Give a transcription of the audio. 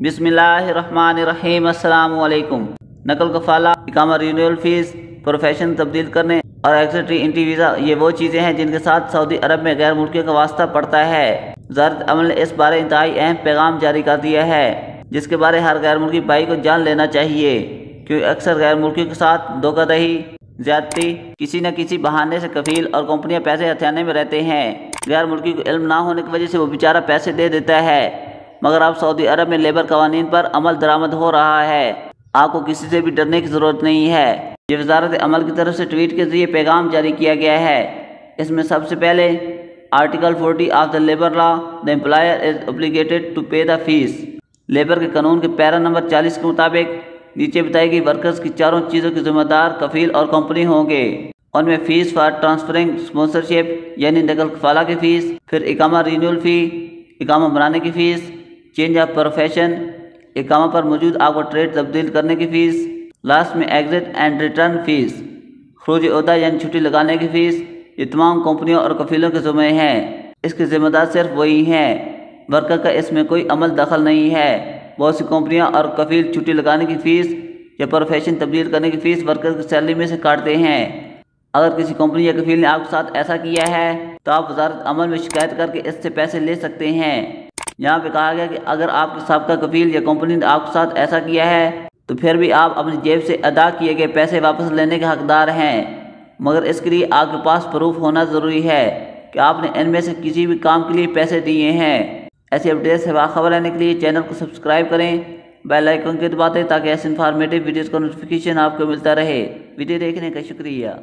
बिसमीम अल्लाम नकल कफाला इकामा रीनल फ़ीस, प्रोफेशन तब्दील करने और एक्सट्री इंटी वीज़ा, ये वो चीज़ें हैं जिनके साथ सऊदी अरब में गैर मुल्कियों का वास्ता पड़ता है। वजारत अमल ने इस बारे इंतहाई अहम पैगाम जारी कर दिया है, जिसके बारे हर गैर मुल्की भाई को जान लेना चाहिए, क्योंकि अक्सर गैर मुल्कियों के साथ धोखाधही ज्यादती, किसी न किसी बहाने से कफील और कंपनियाँ पैसे हथियाने में रहते हैं। गैर मुल्की को इल्म ना होने की वजह से वो बेचारा पैसे दे देता है। मगर अब सऊदी अरब में लेबर कवानीन पर अमल दरामद हो रहा है। आपको किसी से भी डरने की ज़रूरत नहीं है। ये वजारत अमल की तरफ़ से ट्वीट के ज़रिए पैगाम जारी किया गया है। इसमें सबसे पहले, article 40 of the labour law, the employer is obligated to pay the fees. Labour के कानून के पैरा नंबर 40 के मुताबिक, नीचे बताई गई वर्कर्स की चारों चीज़ों के जिम्मेदार, कफील और कंपनी होंगे। उनमें फ़ीस फॉर ट्रांसफरिंग स्पॉन्सरशिप, यानी नकल कफाला की फ़ीस, फिर इकामा रीन्यूल फ़ी, इकामा बनाने की फ़ीस चेंज ऑफ़ प्रोफेशन इकामा पर मौजूद आपको ट्रेड तब्दील करने की फ़ीस लास्ट में एग्ज़िट एंड रिटर्न फ़ीस खरूज अहदा यानी छुट्टी लगाने की फ़ीस ये तमाम कंपनियों और कफीलों के ज़ुम्मे हैं। इसके ज़िम्मेदार सिर्फ़ वही हैं। वर्कर का इसमें कोई अमल दखल नहीं है। बहुत सी कंपनियाँ और कफील छुट्टी लगाने की फ़ीस या प्रोफेशन तब्दील करने की फ़ीस वर्कर की सैलरी में से काटते हैं। अगर किसी कंपनी या कफील ने आपके साथ ऐसा किया है तो आप वजारत अमल में शिकायत करके इससे पैसे ले सकते हैं। यहाँ पे कहा गया कि अगर आपके सबका कफील या कंपनी ने आपके साथ ऐसा किया है तो फिर भी आप अपनी जेब से अदा किए गए पैसे वापस लेने के हकदार हैं। मगर इसके लिए आपके पास प्रूफ होना ज़रूरी है कि आपने इनमें से किसी भी काम के लिए पैसे दिए हैं। ऐसी अपडेट से बाखबर रहने के लिए चैनल को सब्सक्राइब करें। बेल आइकन की दबाते ताकि ऐसे इन्फॉर्मेटिव वीडियोज़ का नोटिफिकेशन आपको मिलता रहे। वीडियो देखने का शुक्रिया।